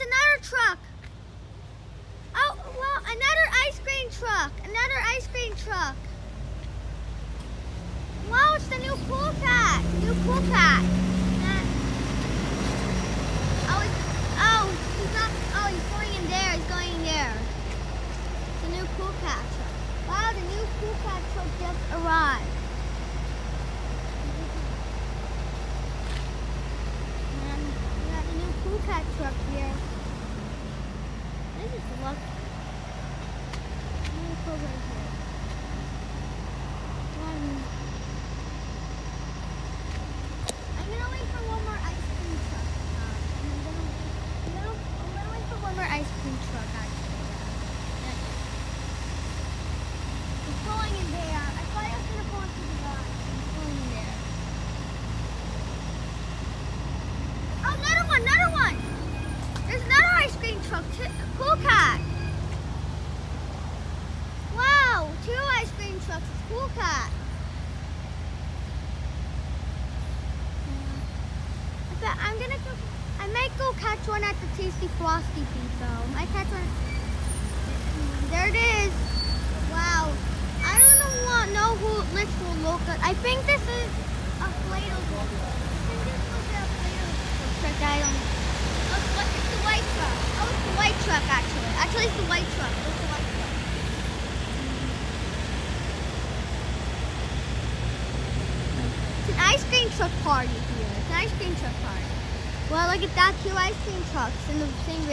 another truck. Oh, well, another ice cream truck. Another ice cream truck. Wow, it's the new kool kat. New kool kat. Uh, oh, oh, he's not, oh, he's going in there. He's going in there. The new truck. Wow, the new truck just arrived. And we got the new kool kat truck here. I'm gonna wait for one more ice cream truck. I'm gonna wait for one more ice cream truck actually. Yeah. Yeah. He's pulling in there. I thought I was gonna pull into the garage. He's pulling in there. Oh, another one, another one. There's another ice cream truck. Too. Kool kat. Wow, two ice cream trucks. It's cool cat. I bet I'm gonna go. I might go catch one at the Tasty Frosty Pizza. I catch one. There it is. Wow. I don't know, what, know who this will. I think this is a Play-Doh. I think this was a. I don't. Oh, it's the white truck. Oh, it's the white truck actually. Actually, it's the white truck. It's the white truck. It's an ice cream truck party here. It's an ice cream truck party. Well, look at that, two ice cream trucks in the same